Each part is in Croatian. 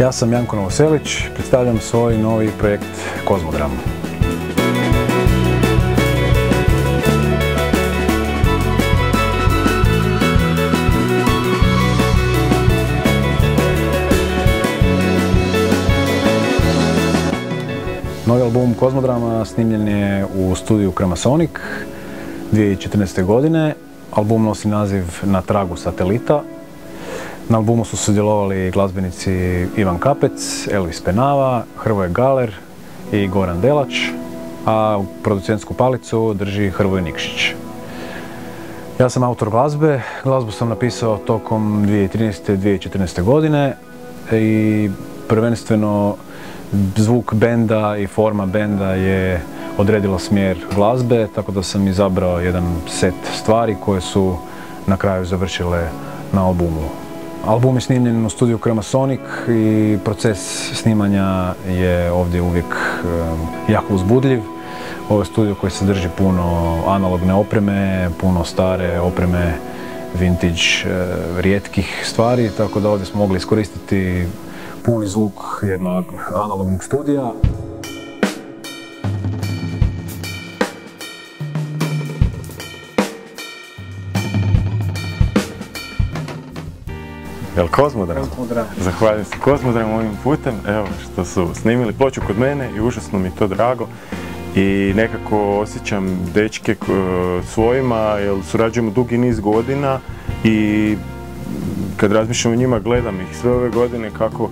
Ja sam Janko Novoselić, predstavljam svoj novi projekt Kozmodram. Novi album Kozmodrama snimljen je u studiju Kramasonic 2014. godine. Album nosi naziv Na tragu satelita. Na albumu su sudjelovali glazbenici Ivan Kapec, Elvis Penava, Hrvoje Galer i Goran Delač, a producentsku palicu drži Hrvoje Nikšić. Ja sam autor glazbe, glazbu sam napisao tokom 2013. 2014. godine i prvenstveno zvuk benda i forma benda je odredila smjer glazbe, tako da sam izabrao jedan set stvari koje su na kraju završile na albumu. Album je snimljen u studiju Kremasonic i proces snimanja je ovdje uvijek jako uzbudljiv. Ovo je studio koji se drži puno analogne opreme, puno stare opreme, vintage, rijetkih stvari, tako da ovdje smo mogli iskoristiti puni zvuk jednog analognog studija. Jel Kozmodram? Zahvaljujem se Kozmodram ovim putem, evo što su snimili ploču kod mene i užasno mi je to drago. I nekako osjećam dečke svojima, jer surađujemo dugi niz godina i kad razmišljam o njima gledam ih sve ove godine kako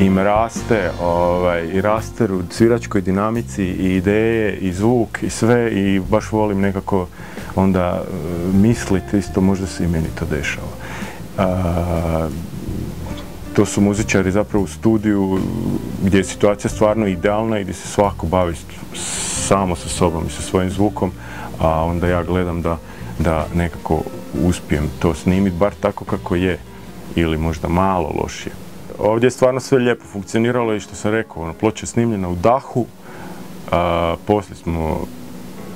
im raste ovaj, i raste u sviračkoj dinamici i ideje i zvuk i sve i baš volim nekako onda e, misliti isto možda se i meni to dešava. To su muzičari zapravo u studiju gdje je situacija stvarno idealna i gdje se svako bavi samo sa sobom i sa svojim zvukom, a onda ja gledam da, da nekako uspijem to snimiti, bar tako kako je, ili možda malo lošije. Ovdje je stvarno sve lijepo funkcioniralo i što sam rekao, ono, ploča je snimljena u dahu, a, poslije smo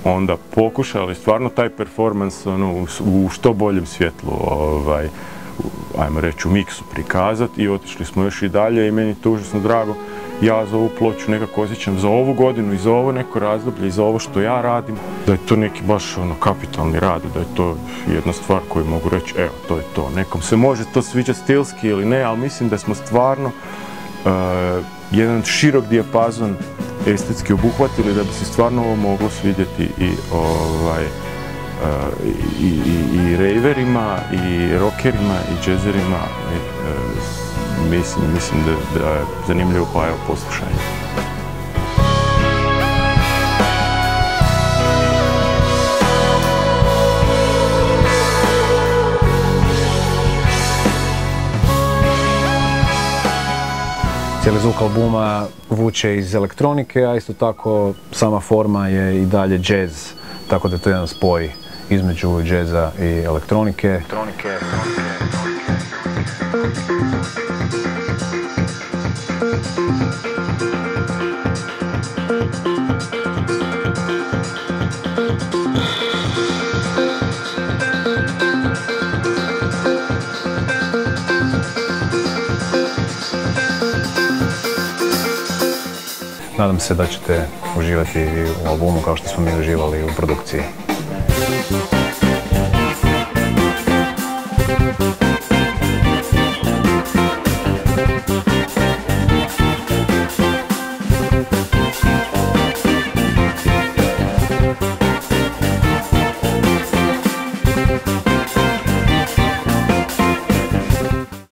onda pokušali stvarno taj performans ono, u, što boljem svjetlu, ovaj, ajmo reći u miksu prikazati i otišli smo još i dalje i meni je to užasno drago ja za ovu ploču nekako osjećam za ovu godinu i za ovo neko razdoblje i za ovo što ja radim, da je to neki baš ono kapitalni rad, da je to jedna stvar koju mogu reći, evo, to je to. Nekom se može to sviđati stilski ili ne, ali mislim da smo stvarno uh, jedan širok dijapazon estetski obuhvatili da bi se stvarno ovo moglo svidjeti i ovaj, i, i, i raverima, i rockerima, i džezerima, uh, mislim, mislim da, da je zanimljivo pa evo poslušanje. Cijeli zvuk albuma vuče iz elektronike, a isto tako sama forma je i dalje jazz, tako da je to jedan spoj između jazza i elektronike. elektronike, elektronike. Nadam se da ćete uživati u albumu kao što smo mi uživali u produkciji. Thank you.